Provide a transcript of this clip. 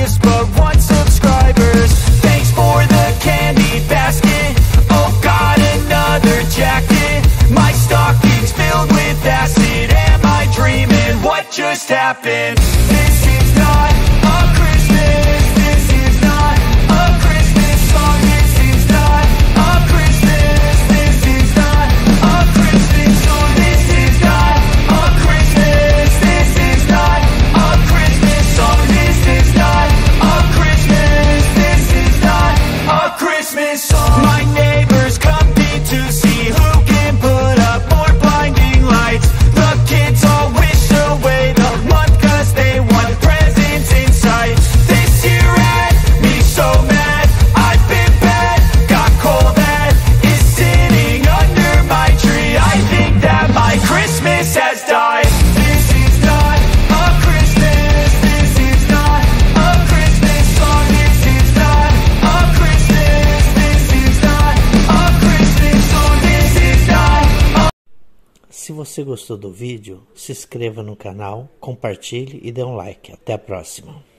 gifts but want subscribers Thanks for the candy basket Oh god, another jacket My stocking's filled with acid Am I dreaming? What just happened? Você gostou do vídeo, se inscreva no canal, compartilhe e dê um like. Até a próxima.